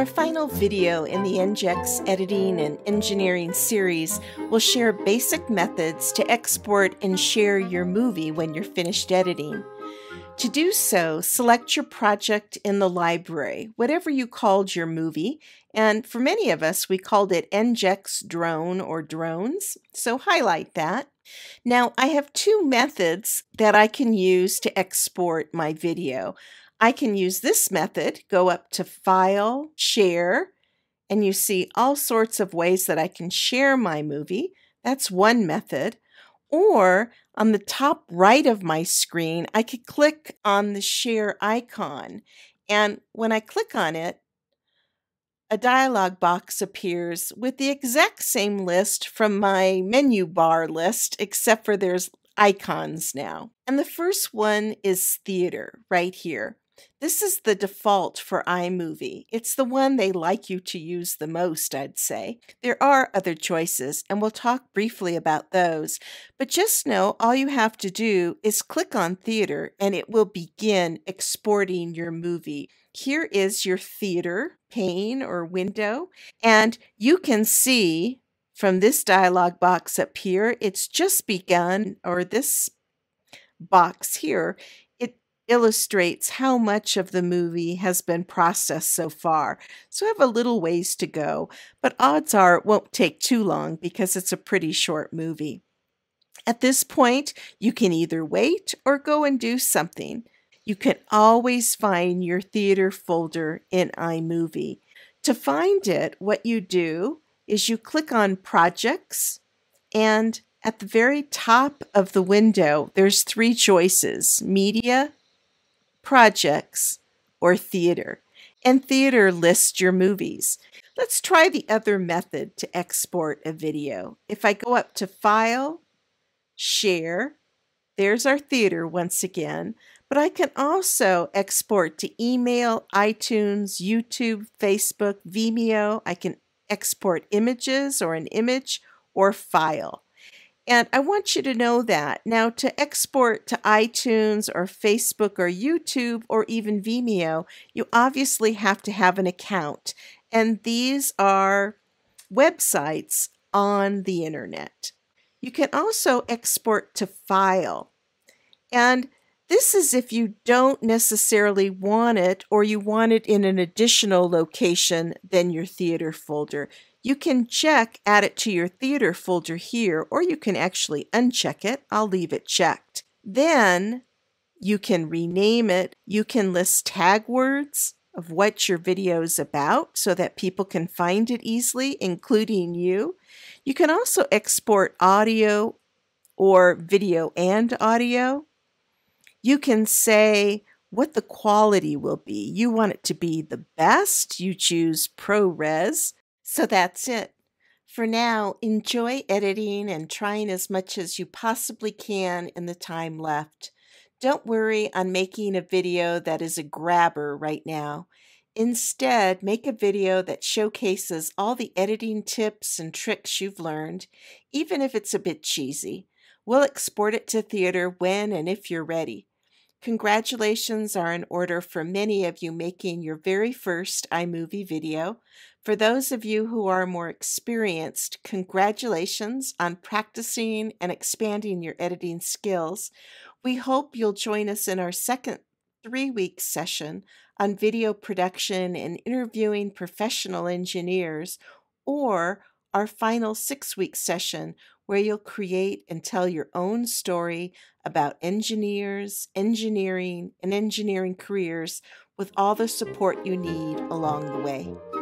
Our final video in the EngEx editing and engineering series will share basic methods to export and share your movie when you're finished editing. To do so, select your project in the library, whatever you called your movie, and for many of us, we called it EngEx drone or drones, so highlight that. Now, I have two methods that I can use to export my video. I can use this method, go up to File, Share, and you see all sorts of ways that I can share my movie. That's one method. Or on the top right of my screen, I could click on the share icon. And when I click on it, a dialog box appears with the exact same list from my menu bar list, except for there's icons now. And the first one is theater right here. This is the default for iMovie. It's the one they like you to use the most, I'd say. There are other choices, and we'll talk briefly about those. But just know all you have to do is click on Theater, and it will begin exporting your movie. Here is your theater pane or window, and you can see from this dialog box up here, it's just begun, or this box here illustrates how much of the movie has been processed so far. So I have a little ways to go, but odds are it won't take too long because it's a pretty short movie. At this point, you can either wait or go and do something. You can always find your theater folder in iMovie. To find it, what you do is you click on Projects, and at the very top of the window, there's three choices Media, projects, or theater. And theater lists your movies. Let's try the other method to export a video. If I go up to File, Share, there's our theater once again, but I can also export to email, iTunes, YouTube, Facebook, Vimeo. I can export images or an image or file. And I want you to know that. Now, to export to iTunes or Facebook or YouTube or even Vimeo, you obviously have to have an account. And these are websites on the internet. You can also export to file. And this is if you don't necessarily want it or you want it in an additional location than your theater folder. You can check add it to your theater folder here, or you can actually uncheck it. I'll leave it checked. Then you can rename it. You can list tag words of what your video is about so that people can find it easily, including you. You can also export audio or video and audio. You can say what the quality will be. You want it to be the best. You choose ProRes. So that's it. For now, enjoy editing and trying as much as you possibly can in the time left. Don't worry on making a video that is a grabber right now. Instead, make a video that showcases all the editing tips and tricks you've learned, even if it's a bit cheesy. We'll export it to theater when and if you're ready. Congratulations are in order for many of you making your very first iMovie video. For those of you who are more experienced, congratulations on practicing and expanding your editing skills. We hope you'll join us in our second three week session on video production and interviewing professional engineers, or our final six week session where you'll create and tell your own story about engineers, engineering, and engineering careers with all the support you need along the way.